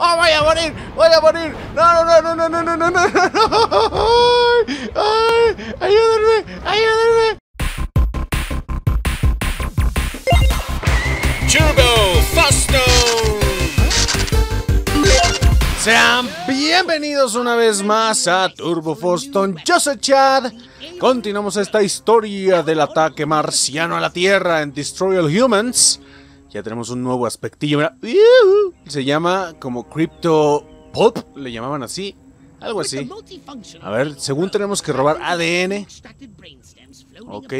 ¡Oh, voy a morir! ¡Voy a morir! ¡No, no, no, no, no, no, no, no, no! ¡Ay! ¡Ay! ¡Ayúdenme! ¡Ayúdenme! Turbo Fasto. Sean bienvenidos una vez más a Turbo Foston. Yo soy Chad. Continuamos esta historia del ataque marciano a la Tierra en Destroy All Humans. Ya tenemos un nuevo aspectillo. Mira. Se llama como Crypto Pulp. Le llamaban así. Algo así. A ver, según tenemos que robar ADN. Ok.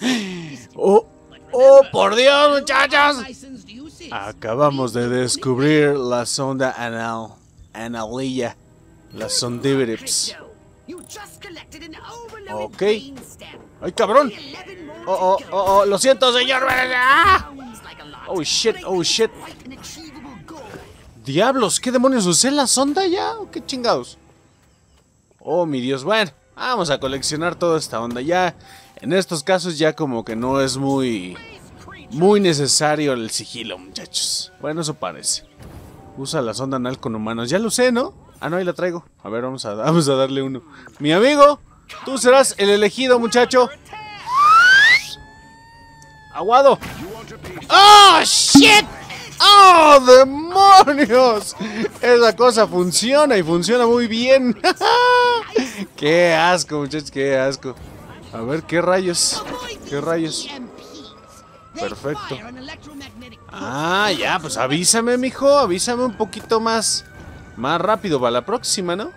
Oh, oh, por Dios, muchachos. Acabamos de descubrir la sonda anal. Analilla. La sondivirips. Ok. ¡Ay, cabrón! Oh, oh, oh, oh, lo siento, señor. ¡Ah! Oh, shit, oh, shit. Diablos, ¿qué demonios usé la sonda ya? ¿O qué chingados? Oh, mi Dios, bueno, vamos a coleccionar toda esta onda. Ya, en estos casos ya como que no es muy... Muy necesario el sigilo, muchachos. Bueno, eso parece. Usa la sonda anal con humanos. Ya lo sé, ¿no? Ah, no, ahí la traigo. A ver, vamos a, vamos a darle uno. Mi amigo, tú serás el elegido, muchacho. Aguado. ¡Oh, shit! ¡Oh, demonios! Esa cosa funciona y funciona muy bien. ¡Qué asco, muchachos! ¡Qué asco! A ver, ¿qué rayos? ¿Qué rayos? Perfecto. Ah, ya, pues avísame, mijo. Avísame un poquito más. Más rápido para la próxima, ¿no?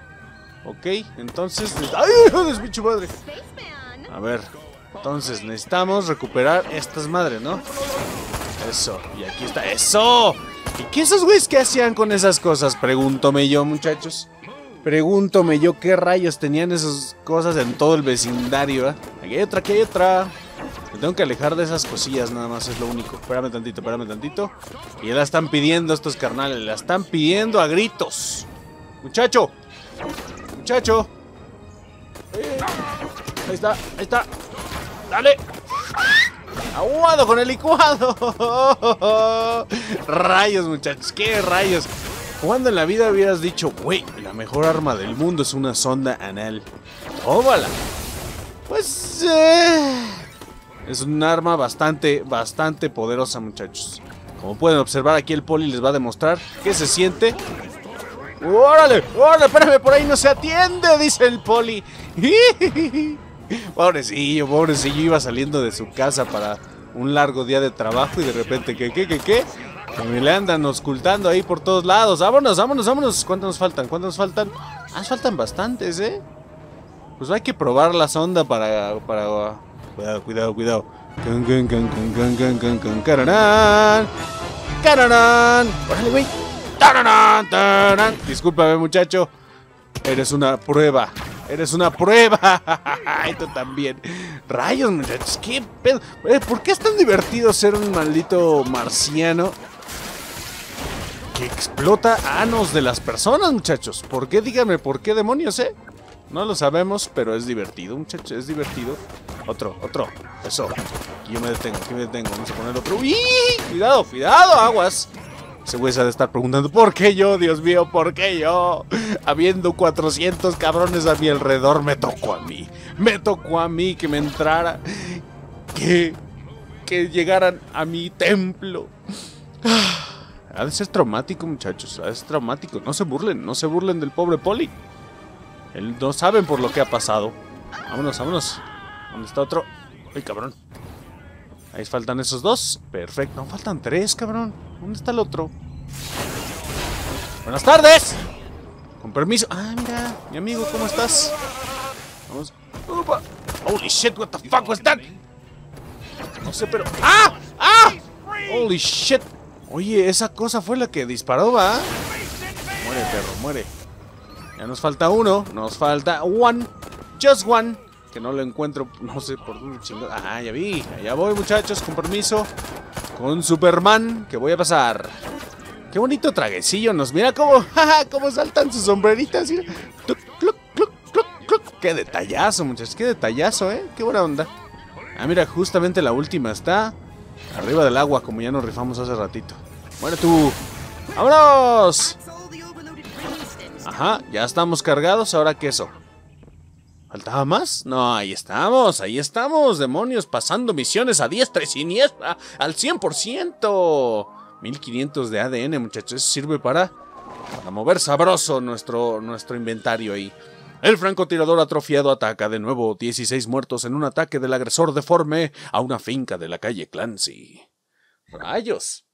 Ok, entonces. ¡Ay, hijo de madre! A ver, entonces necesitamos recuperar estas madres, ¿no? Eso, y aquí está. ¡Eso! ¿Y qué esos güeyes que hacían con esas cosas? Pregúntome yo, muchachos. Pregúntome yo qué rayos tenían esas cosas en todo el vecindario, ¿eh? Aquí hay otra, aquí hay otra. Me tengo que alejar de esas cosillas, nada más, es lo único. Espérame tantito, espérame tantito. Y ya la están pidiendo estos carnales, la están pidiendo a gritos. Muchacho, muchacho. Eh, ahí está, ahí está. Dale. Aguado con el licuado. rayos, muchachos, qué rayos. ¿Cuándo en la vida hubieras dicho, güey, la mejor arma del mundo es una sonda anal? Tómala. Pues... Eh... Es un arma bastante, bastante poderosa, muchachos. Como pueden observar, aquí el poli les va a demostrar que se siente. ¡Órale! ¡Órale! Espérame, por ahí no se atiende, dice el poli. pobrecillo, pobrecillo, iba saliendo de su casa para un largo día de trabajo y de repente, ¿qué, qué, qué, qué? Que me le andan ocultando ahí por todos lados. Vámonos, vámonos, vámonos. ¿Cuántos nos faltan? ¿Cuántos nos faltan? Ah, faltan bastantes, ¿eh? Pues hay que probar la sonda para... para... Cuidado, cuidado, cuidado. Can, can, can, can, can, can, can, Discúlpame, muchacho. Eres una prueba. Eres una prueba. Esto también. Rayos, muchachos. ¿Qué pedo? Eh, ¿Por qué es tan divertido ser un maldito marciano? Que explota anos de las personas, muchachos. ¿Por qué? Díganme, ¿por qué demonios, eh? No lo sabemos, pero es divertido, muchachos. Es divertido. Otro, otro. Eso. Aquí yo me detengo, aquí me detengo. Vamos a poner otro. ¡Uy! Cuidado, cuidado, aguas. Se ha de estar preguntando, ¿por qué yo, Dios mío? ¿Por qué yo? Habiendo 400 cabrones a mi alrededor, me tocó a mí. Me tocó a mí que me entrara. Que, que llegaran a mi templo. Ha de ser traumático, muchachos. Ha de ser traumático. No se burlen, no se burlen del pobre Poli. Él no saben por lo que ha pasado. Vámonos, vámonos. ¿Dónde está otro? ¡Ay, cabrón! Ahí faltan esos dos. Perfecto. No, faltan tres, cabrón. ¿Dónde está el otro? Buenas tardes. Con permiso. Ah, mira. Mi amigo, ¿cómo estás? Vamos. Upa. Holy shit, what the fuck was that? No sé, pero... ¡Ah! ¡Ah! Holy shit. Oye, esa cosa fue la que disparó, ¿va? Muere, perro, muere. Ya nos falta uno. Nos falta one. Just one. Que no lo encuentro, no sé por dónde chingado. Ah, ya vi. Allá voy, muchachos, con permiso. Con Superman, que voy a pasar. Qué bonito traguecillo nos. Mira cómo, cómo saltan sus sombreritas. Mira. Qué detallazo, muchachos. Qué detallazo, ¿eh? Qué buena onda. Ah, mira, justamente la última está arriba del agua, como ya nos rifamos hace ratito. Bueno, tú. ¡Vámonos! Ajá, ya estamos cargados, ahora queso. ¿Faltaba más? No, ahí estamos, ahí estamos, demonios, pasando misiones a diestra y siniestra al 100%. 1500 de ADN, muchachos, eso sirve para, para mover sabroso nuestro, nuestro inventario ahí. El francotirador atrofiado ataca de nuevo 16 muertos en un ataque del agresor deforme a una finca de la calle Clancy. ¡Rayos!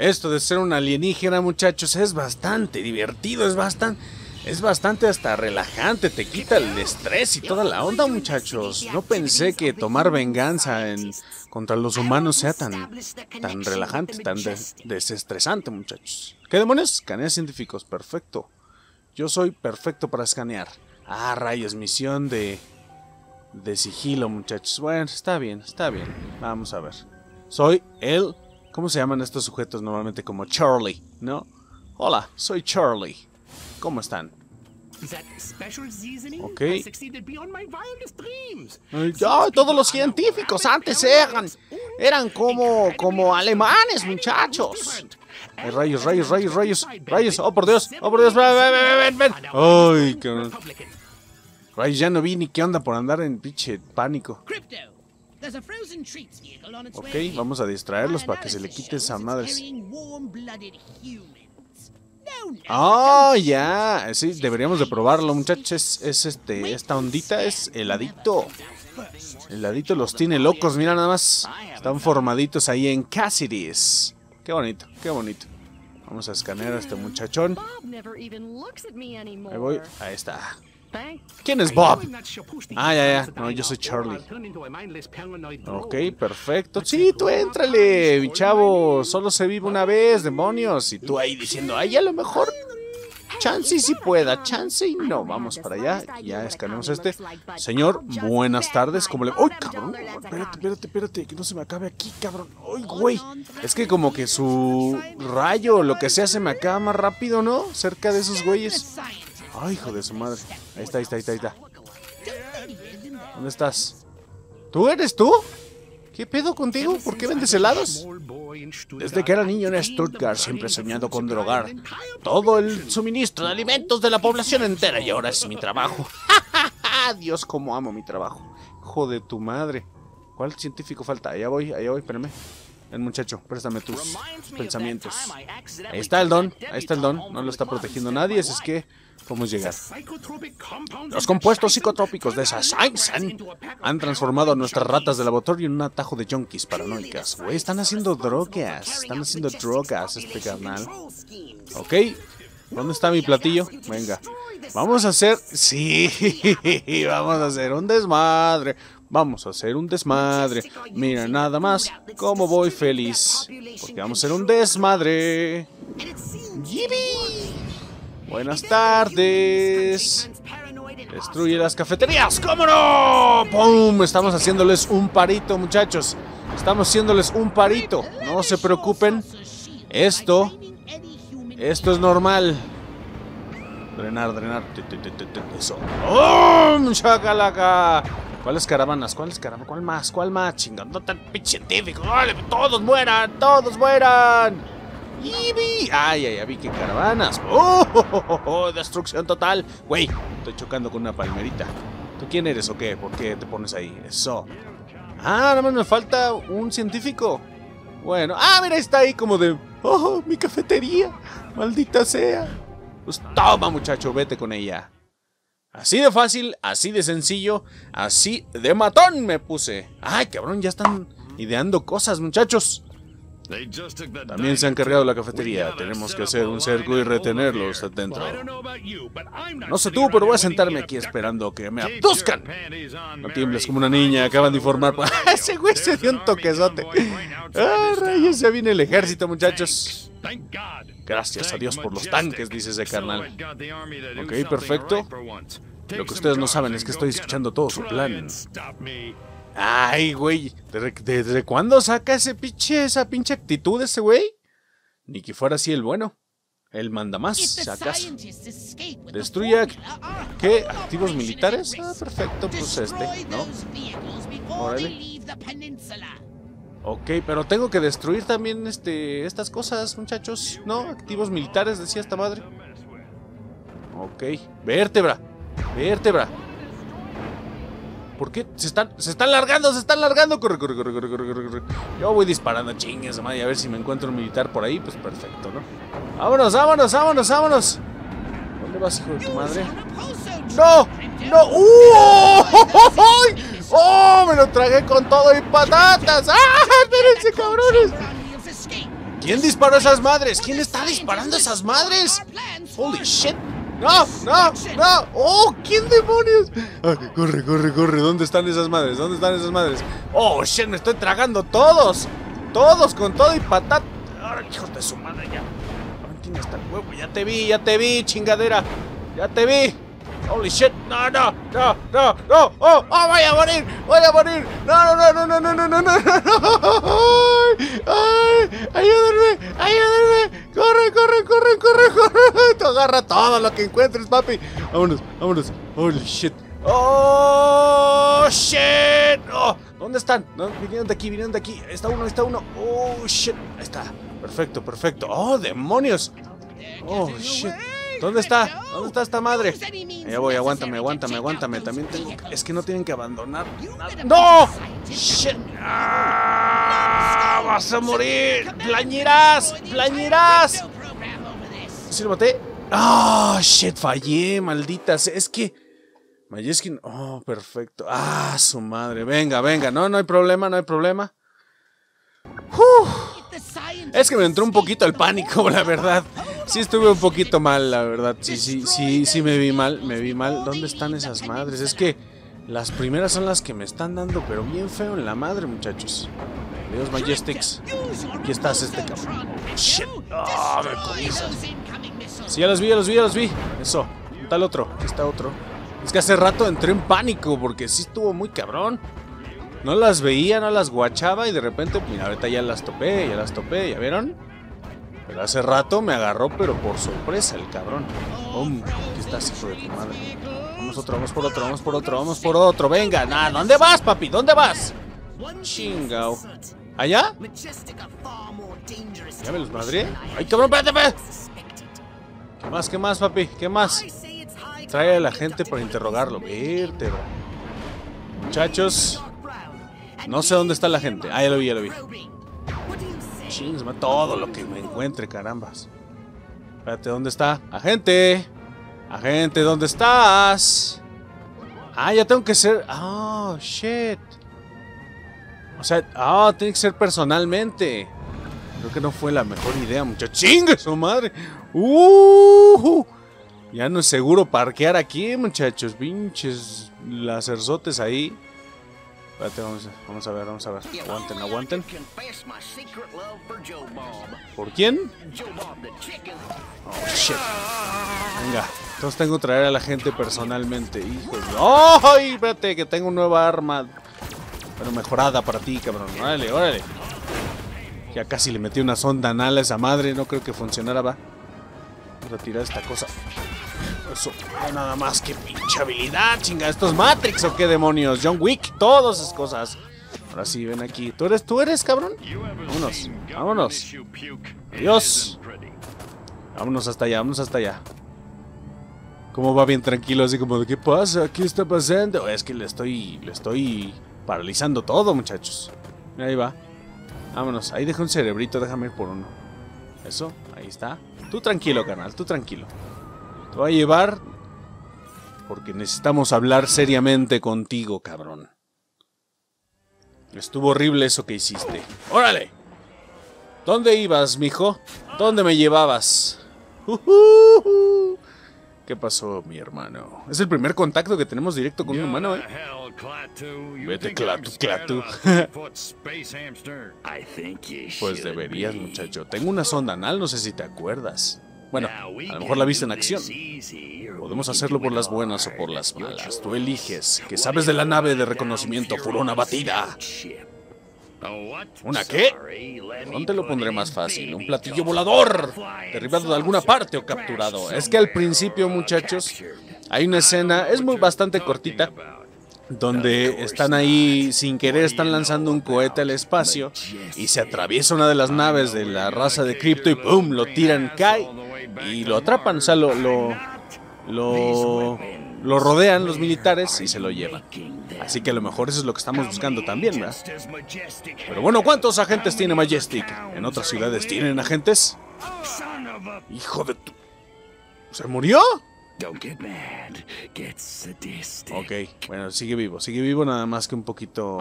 Esto de ser un alienígena, muchachos, es bastante divertido, es bastante... Es bastante hasta relajante, te quita el estrés y toda la onda, muchachos. No pensé que tomar venganza en, contra los humanos sea tan, tan relajante, tan desestresante, muchachos. ¿Qué demonios? Escaneas científicos, perfecto. Yo soy perfecto para escanear. Ah, rayos, misión de... De sigilo, muchachos. Bueno, está bien, está bien. Vamos a ver. Soy el... ¿Cómo se llaman estos sujetos normalmente? Como Charlie, ¿no? Hola, soy Charlie. ¿Cómo están? Ok. Ya, todos los científicos antes eran, eran como, como alemanes, muchachos. rayos, rayos, rayos, rayos, rayos. Oh, por Dios, oh, por Dios, ven, ven, ven, ven. Ay, qué... Rayos, ya no vi ni qué onda por andar en pinche pánico. Ok, vamos a distraerlos para que se le quite esa madre. Oh, ya. Sí, deberíamos de probarlo, muchachos. Es, este, esta ondita es heladito. Heladito los tiene locos, mira nada más. Están formaditos ahí en Cassidy's. Qué bonito, qué bonito. Vamos a escanear a este muchachón. Ahí voy, ahí está. ¿Quién es Bob? Ah, ya, ya. No, yo soy Charlie. Ok, perfecto. Sí, tú éntrale, mi chavo. Solo se vive una vez, demonios. Y tú ahí diciendo, ay, a lo mejor Chance sí pueda, chance y no. Vamos para allá, ya escaneamos este. Señor, buenas tardes. ¿Cómo le.? ¡Uy, cabrón! Espérate, espérate, espérate, que no se me acabe aquí, cabrón. ¡Uy, güey! Es que como que su rayo, lo que sea, se me acaba más rápido, ¿no? Cerca de esos güeyes. Ay, hijo de su madre. Ahí está, ahí está, ahí está, ahí está. ¿Dónde estás? ¿Tú eres tú? ¿Qué pedo contigo? ¿Por qué vendes helados? Desde que era niño en Stuttgart siempre he soñado con drogar todo el suministro de alimentos de la población entera y ahora es mi trabajo. Dios, cómo amo mi trabajo. Hijo de tu madre. ¿Cuál científico falta? Allá voy, allá voy, espérame. El muchacho, préstame tus pensamientos. Ahí está el don, ahí está el don. No lo está protegiendo nadie, así es que podemos llegar. Los compuestos psicotrópicos de esa han transformado a nuestras ratas de laboratorio en un atajo de junkies paranoicas. Güey, están haciendo drogas, están haciendo drogas este carnal. Ok, ¿dónde está mi platillo? Venga. Vamos a hacer... Sí, vamos a hacer un desmadre. Vamos a hacer un desmadre. Mira nada más cómo voy feliz. Porque vamos a hacer un desmadre. ¡Yibi! Buenas tardes. Destruye las cafeterías. ¡Cómo no! ¡Pum! Estamos haciéndoles un parito, muchachos. Estamos haciéndoles un parito. No se preocupen. Esto... Esto es normal. Drenar, drenar. Eso. ¡Oh! ¡Chacalaca! ¿Cuáles caravanas? ¿Cuáles caravanas? ¿Cuál más? ¿Cuál más? Chingando tan pinche científico. ¡Vale! ¡Todos mueran! ¡Todos mueran! ¡Yibi! ¡Ay, ay, ya vi que caravanas! ¡Oh, oh, oh, destrucción total! Güey, estoy chocando con una palmerita. ¿Tú quién eres o qué? ¿Por qué te pones ahí? Eso. Ah, nada más me falta un científico. Bueno, ah, mira, está ahí como de... ¡Oh, mi cafetería! ¡Maldita sea! Pues toma, muchacho, vete con ella. Así de fácil, así de sencillo, así de matón me puse. Ay, cabrón, ya están ideando cosas, muchachos. También se han cargado la cafetería. Tenemos que hacer un cerco y retenerlos adentro. No sé tú, pero voy a sentarme aquí esperando que me abduzcan. No tiembles como una niña, acaban de informar. Ese güey se dio un toquezote. ¡Ah, rayos! Ya viene el ejército, muchachos. Gracias a Dios por los tanques, dice ese carnal. Ok, perfecto. Lo que ustedes no saben es que estoy escuchando todo su plan. Ay, güey. ¿Desde, cuándo saca ese pinche, esa pinche actitud ese güey? Ni que fuera así el bueno. Él manda más, ¿sacas? Destruye... ¿Qué? ¿Activos militares? Ah, perfecto, pues este, ¿no? Órale. Ok, pero tengo que destruir también este, estas cosas, muchachos. ¿No? Activos militares, decía esta madre. Ok. Vértebra. Vértebra. ¿Por qué? Se están, se están largando, se están largando. Corre, corre, corre, corre, corre, corre. Yo voy disparando, chingues, madre. A ver si me encuentro un militar por ahí. Pues perfecto, ¿no? Vámonos, vámonos, vámonos, vámonos. ¿Dónde vas, hijo de tu madre? ¡No! ¡No! ¡Uh! ¡Oh! Me lo tragué con todo y patatas. ¡Ah! ¡Espérense, cabrones! ¿Quién disparó esas madres? ¿Quién está disparando esas madres? ¡Holy shit! ¡No! ¡No! ¡No! ¡Oh! ¿Quién demonios? Ay, corre, corre, corre. ¿Dónde están esas madres? ¿Dónde están esas madres? ¡Oh, shit! Me estoy tragando todos. Todos con todo y patata. ¡Ay, hijos de su madre! Ya. ¿Quién está el huevo? Ya te vi, ya te vi, chingadera. Ya te vi. Holy shit, no, no, no, no, no, oh, oh, voy a morir, voy a morir, no, no, no, no, no, no, no, no, no, ay, ay, ayúdenme, ayúdenme, corre, corre, corre, corre, corre, tú agarra todo lo que encuentres, papi, vámonos, vámonos, holy shit, oh, shit, oh, ¿dónde están? No, vinieron de aquí, vinieron de aquí, está uno, está uno, oh, shit, ahí está, perfecto, perfecto, oh, demonios, oh, shit. ¿Dónde está? ¿Dónde está esta madre? Ya voy, aguántame, aguántame, aguántame. También tengo. Es que no tienen que abandonar. ¡No! ¡Shit! ¡Ah! ¡Vas a morir! ¡Plañirás! ¡Plañirás! ¿Sí lo maté? ¡Ah! ¡Shit! Fallé, malditas. Es que. Majeskin. Oh, perfecto. ¡Ah! Su madre. Venga, venga. No, no hay problema, no hay problema. Es que me entró un poquito el pánico, la verdad. Sí estuve un poquito mal, la verdad. Sí, sí, sí, sí me vi mal, me vi mal. ¿Dónde están esas madres? Es que las primeras son las que me están dando, pero bien feo en la madre, muchachos. Dios Majestics. Aquí estás, este cabrón. Shit. Oh, me Sí, ya los vi, ya los vi, ya los vi. Eso. El otro. Aquí está otro. Es que hace rato entré en pánico porque sí estuvo muy cabrón. No las veía, no las guachaba y de repente, mira, ahorita ya las topé, ya las topé, ¿ya vieron? Hace rato me agarró, pero por sorpresa el cabrón. ¡Bum! Aquí estás, hijo de tu madre. Vamos otro, vamos por otro, vamos por otro, vamos por otro. Venga, nada, ¿dónde vas, papi? ¿Dónde vas? Chingao. ¿Allá? ¿Ya me los madre? ¡Ay, cabrón, espérate, espérate! ¿Qué más, qué más, papi? ¿Qué más? Trae a la gente para interrogarlo. Vértebra. Muchachos. No sé dónde está la gente. Ah, ya lo vi, ya lo vi todo lo que me encuentre, carambas. Espérate, ¿dónde está? Agente. Agente, ¿dónde estás? Ah, ya tengo que ser... Oh, shit. O sea, ah, tiene que ser personalmente. Creo que no fue la mejor idea, muchachos. ¡Chingue su madre! ¡Uh! Ya no es seguro parquear aquí, muchachos. Pinches lacerzotes ahí. Espérate, vamos vamos a ver, vamos a ver. Aguanten, aguanten. ¿Por quién? Oh, shit. Venga, entonces tengo que traer a la gente personalmente. Hijo de... ¡Ay! espérate, que tengo una nueva arma. Pero mejorada para ti, cabrón. Órale, órale. Ya casi le metí una sonda anal a esa madre. No creo que funcionara, va. Vamos a tirar esta cosa. Eso, nada más que pinche habilidad, chinga. ¿Estos Matrix o qué demonios? John Wick, todas esas cosas. Ahora sí, ven aquí. ¿Tú eres, tú eres, cabrón? Vámonos, vámonos. Adiós. Vámonos hasta allá, vámonos hasta allá. ¿Cómo va bien tranquilo? Así como, ¿qué pasa? ¿Qué está pasando? Es que le estoy, le estoy paralizando todo, muchachos. Ahí va. Vámonos, ahí deja un cerebrito, déjame ir por uno. Eso, ahí está. Tú tranquilo, canal, tú tranquilo. Te voy a llevar porque necesitamos hablar seriamente contigo, cabrón. Estuvo horrible eso que hiciste. ¡Órale! ¿Dónde ibas, mijo? ¿Dónde me llevabas? ¿Qué pasó, mi hermano? Es el primer contacto que tenemos directo con un humano, ¿eh? Vete, Clatu, Clatu. pues deberías, muchacho. Tengo una sonda anal, no sé si te acuerdas. Bueno, a lo mejor la viste en acción. Podemos hacerlo por las buenas o por las malas. Tú eliges. ¿Qué sabes de la nave de reconocimiento Furona batida? ¿Una qué? ¿Dónde lo pondré más fácil? ¿Un platillo volador? ¿Derribado de alguna parte o capturado? Es que al principio, muchachos, hay una escena, es muy bastante cortita, donde están ahí sin querer, están lanzando un cohete al espacio y se atraviesa una de las naves de la raza de Crypto y ¡pum! lo tiran, cae y lo atrapan, o sea, lo, lo, lo, lo rodean los militares y se lo llevan. Así que a lo mejor eso es lo que estamos buscando también, ¿verdad? Pero bueno, ¿cuántos agentes tiene Majestic? ¿En otras ciudades tienen agentes? Hijo de tu... ¿Se murió? Ok, bueno, sigue vivo, sigue vivo nada más que un poquito...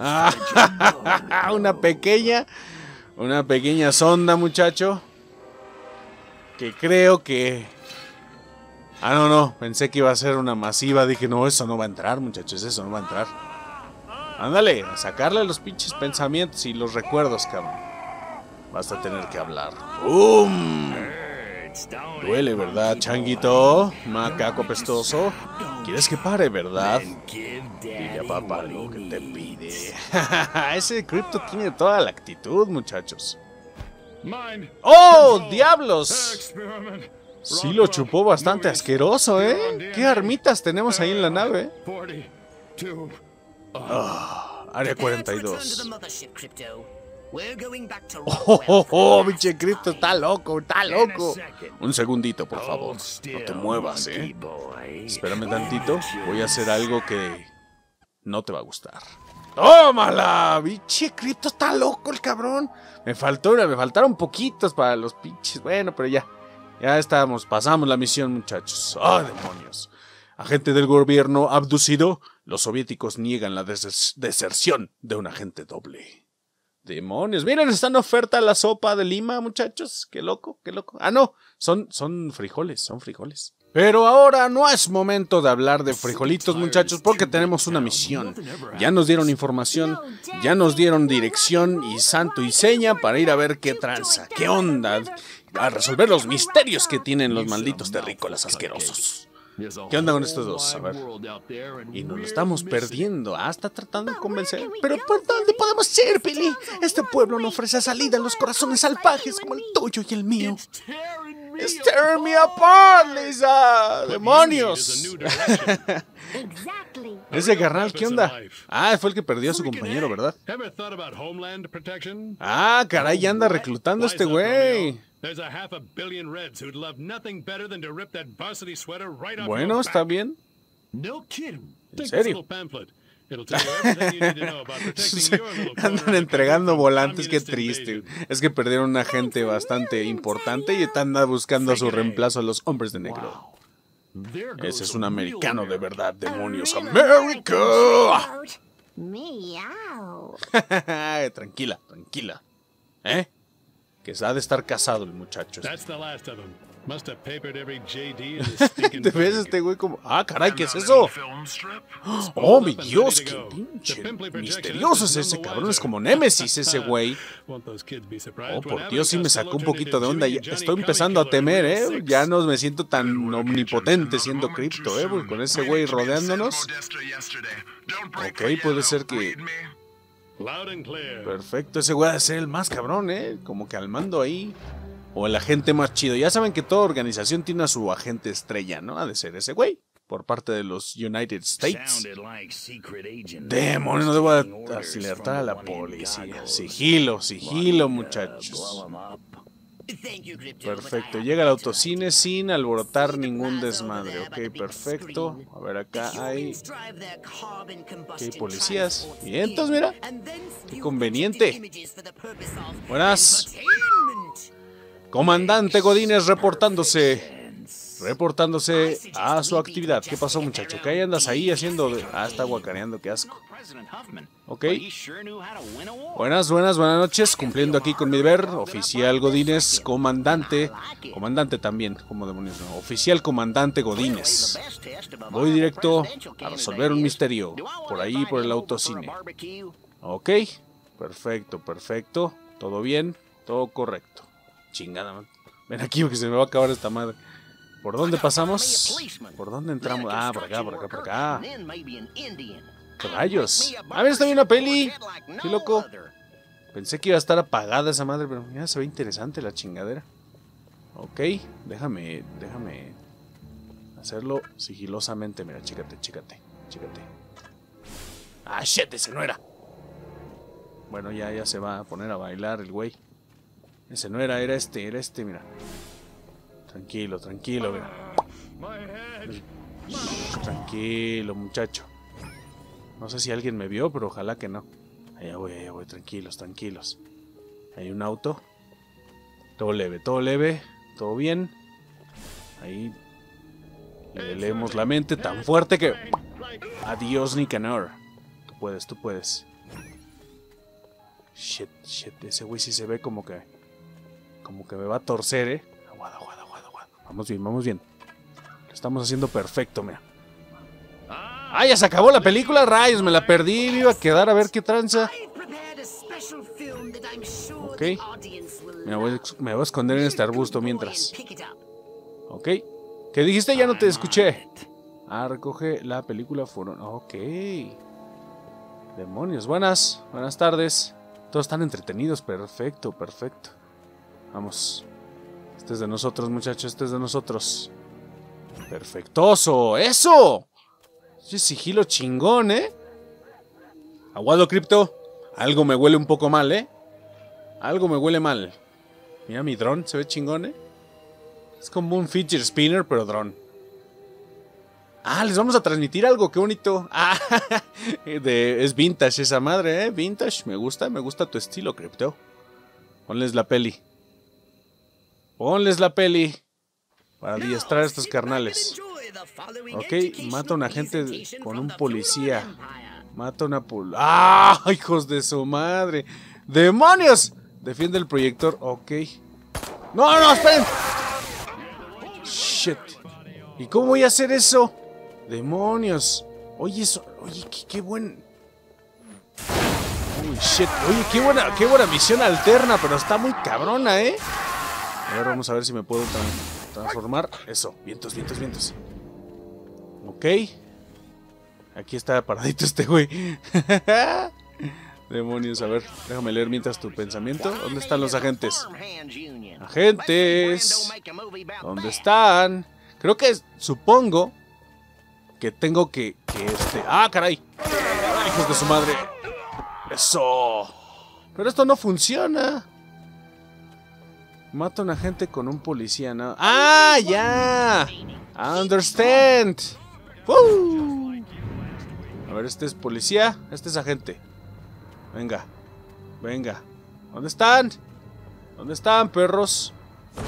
Ah, una pequeña, una pequeña sonda, muchacho. Que creo que... Ah, no, no, pensé que iba a ser una masiva. Dije, no, eso no va a entrar, muchachos, eso no va a entrar. Ándale, a sacarle los pinches pensamientos y los recuerdos, cabrón. Basta tener que hablar. ¡Bum! Duele, ¿verdad, changuito? Macaco pestoso. ¿Quieres que pare, verdad? Dile a papá lo que te pide. Ese cripto tiene toda la actitud, muchachos. ¡Oh, diablos! Sí lo chupó bastante asqueroso, ¿eh? ¿Qué armitas tenemos ahí en la nave? Ah, área 42. Oh, oh, oh, pinche Cristo, está loco, está loco. Un segundito, por favor. No te muevas, ¿eh? Espérame tantito. Voy a hacer algo que no te va a gustar. ¡Tómala! Pinche Cristo, está loco el cabrón. Me faltó, me faltaron poquitos para los pinches. Bueno, pero ya. Ya estamos, pasamos la misión, muchachos. ¡Oh, demonios! Agente del gobierno abducido. Los soviéticos niegan la deserción de un agente doble. Demonios, miren, está en oferta la sopa de Lima, muchachos. Qué loco, qué loco. Ah, no, son, son frijoles, son frijoles. Pero ahora no es momento de hablar de frijolitos, muchachos, porque tenemos una misión. Ya nos dieron información, ya nos dieron dirección y santo y seña para ir a ver qué tranza, qué onda, a resolver los misterios que tienen los malditos terrícolas asquerosos. ¿Qué onda con estos dos? A ver. Y nos lo estamos perdiendo. Ah, está tratando de convencer. Pero ¿por dónde podemos ir, Billy? Este pueblo no ofrece salida a los corazones salvajes como el tuyo y el mío. It's tearing me apart, Lisa. ¡Demonios! Ese carnal, ¿qué onda? Ah, fue el que perdió a su compañero, ¿verdad? Ah, caray, ya anda reclutando a este güey. Bueno, está bien. ¿En serio? Andan entregando volantes, qué triste. Es que perdieron a gente bastante importante y están buscando a su reemplazo a los hombres de negro. Ese es un americano de verdad, demonios. ¡América! tranquila, tranquila. ¿Eh? Que ha de estar casado el muchacho. Te ves este güey como, ah, caray, ¿qué es eso? Oh, mi Dios, qué pinche misterioso es ese cabrón, es como Nemesis ese güey. Oh, por Dios, sí me sacó un poquito de onda. Estoy empezando a temer, ¿eh? Ya no me siento tan omnipotente siendo cripto, ¿eh? con ese güey rodeándonos. Ok, puede ser que... Perfecto, ese güey ha de ser el más cabrón, ¿eh? Como que al mando ahí o el agente más chido. Ya saben que toda organización tiene a su agente estrella, ¿no? Ha de ser ese güey. Por parte de los United States. Demonios, no debo alertar a la policía. Sigilo, sigilo, muchachos. Perfecto, llega el autocine sin alborotar ningún desmadre. Ok, perfecto. A ver, acá hay. Ok, policías. Y entonces, mira. Qué conveniente. Buenas. Comandante Godínez reportándose. Reportándose a su actividad. ¿Qué pasó, muchacho? ¿Qué andas ahí haciendo? Ah, está guacareando, qué asco. Ok. Buenas, buenas, buenas noches. Cumpliendo aquí con mi deber. Oficial Godínez, comandante. Comandante también, como demonios. Oficial comandante Godínez. Voy directo a resolver un misterio. Por ahí, por el autocine. Ok. Perfecto, perfecto. Todo bien, todo correcto. Chingada, Ven aquí porque se me va a acabar esta madre. ¿Por dónde pasamos? ¿Por dónde entramos? Ah, por acá, por acá, por acá. Rayos. A ver, está bien una peli. Qué loco. Pensé que iba a estar apagada esa madre, pero ya se ve interesante la chingadera. Ok, déjame, déjame hacerlo sigilosamente. Mira, chécate, chécate, chécate. Ah, shit, ese no era. Bueno, ya, ya se va a poner a bailar el güey. Ese no era, era este, era este, mira. Tranquilo, tranquilo, mira. Tranquilo, muchacho. No sé si alguien me vio, pero ojalá que no. Allá voy, allá voy, tranquilos, tranquilos. Hay un auto. Todo leve, todo leve, todo bien. Ahí le leemos la mente tan fuerte que... Adiós, Nicanor. Tú puedes, tú puedes. Shit, shit, ese güey sí se ve como que... Como que me va a torcer, eh. Aguada, aguada, aguada, aguada. Vamos bien, vamos bien. Lo estamos haciendo perfecto, mira. ¡Ah, ya se acabó la película! ¡Rayos! Me la perdí, me iba a quedar a ver qué tranza. Ok. Me voy, a- me voy a esconder en este arbusto mientras. Ok. ¿Qué dijiste? Ya no te escuché. Ah, recoge la película fueron. Ok. Demonios. Buenas. Buenas tardes. Todos están entretenidos. Perfecto, perfecto. Vamos. Este es de nosotros, muchachos. Este es de nosotros. Perfectoso. ¡Eso! Ese sigilo chingón, ¿eh? Aguado, cripto. Algo me huele un poco mal, ¿eh? Algo me huele mal. Mira mi dron, se ve chingón, ¿eh? Es como un fidget spinner, pero dron. Ah, les vamos a transmitir algo, qué bonito. Ah, de, es vintage esa madre, ¿eh? Vintage, me gusta, me gusta tu estilo, Crypto. Ponles la peli. Ponles la peli. Para adiestrar a estos carnales. Ok, mata a un agente con un policía. Mata a una pol... ¡Ah! ¡Hijos de su madre! ¡Demonios! Defiende el proyector. Ok. ¡No, no, esperen! Shit. ¿Y cómo voy a hacer eso? Demonios. Oye, eso. Oye, qué, qué buen. Uy, shit. Oye, qué buena, qué buena misión alterna, pero está muy cabrona, ¿eh? A ver, vamos a ver si me puedo tran- transformar. Eso, vientos, vientos, vientos. Ok. Aquí está paradito este güey. Demonios, a ver, déjame leer mientras tu pensamiento. ¿Dónde están los agentes? Agentes. ¿Dónde están? Creo que supongo que tengo que, que este. ¡Ah, caray! ¡Ay, hijos de su madre! ¡Eso! Pero esto no funciona. Mata a un agente con un policía, ¿no? ¡Ah, ya! Understand. ¡Woo! A ver, este es policía, este es agente. Venga, venga. ¿Dónde están? ¿Dónde están, perros?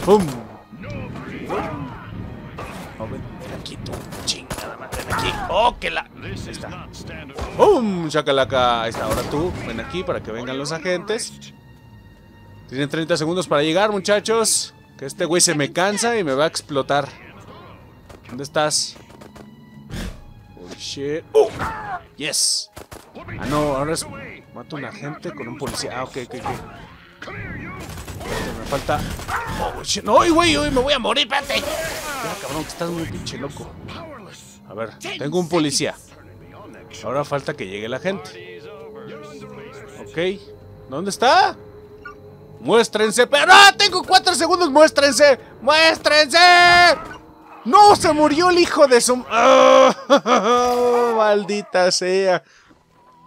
¡Pum! Oh, ven, aquí, tú. ¡Oh, que la! Ahí está. ¡Pum! Chacalaca. Ahí está, ahora tú, ven aquí para que vengan los agentes. Tienen 30 segundos para llegar, muchachos. Que este güey se me cansa y me va a explotar. ¿Dónde estás? Shit. ¡Oh! ¡Yes! Ah, no, ahora es... Mato a un agente con un policía. Ah, ok, ok, ok. Me falta... Oh, shit. No, ¡Ay, güey! ¡Uy, me voy a morir! ¡Espérate! Ya, cabrón, que estás muy pinche loco. A ver, tengo un policía. Ahora falta que llegue la gente. Ok. ¿Dónde está? Muéstrense, pero ¡Ah! Tengo cuatro segundos, muéstrense, muéstrense. No, se murió el hijo de su... ¡Ah! maldita sea.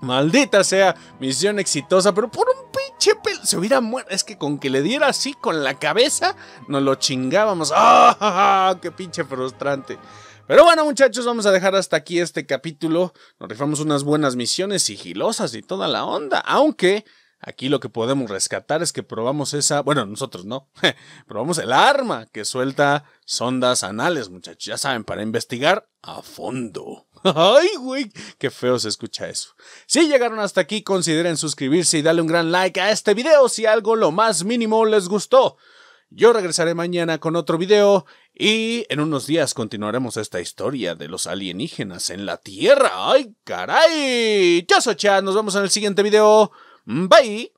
Maldita sea. Misión exitosa, pero por un pinche pelo. Se hubiera muerto. Es que con que le diera así con la cabeza, nos lo chingábamos. ¡Ah! ¡Qué pinche frustrante! Pero bueno, muchachos, vamos a dejar hasta aquí este capítulo. Nos rifamos unas buenas misiones sigilosas y toda la onda. Aunque aquí lo que podemos rescatar es que probamos esa. Bueno, nosotros no. probamos el arma que suelta sondas anales, muchachos. Ya saben, para investigar a fondo. Ay, güey, qué feo se escucha eso. Si llegaron hasta aquí, consideren suscribirse y darle un gran like a este video si algo lo más mínimo les gustó. Yo regresaré mañana con otro video y en unos días continuaremos esta historia de los alienígenas en la Tierra. ¡Ay, caray! Yo soy Chad, nos vemos en el siguiente video. 唔俾。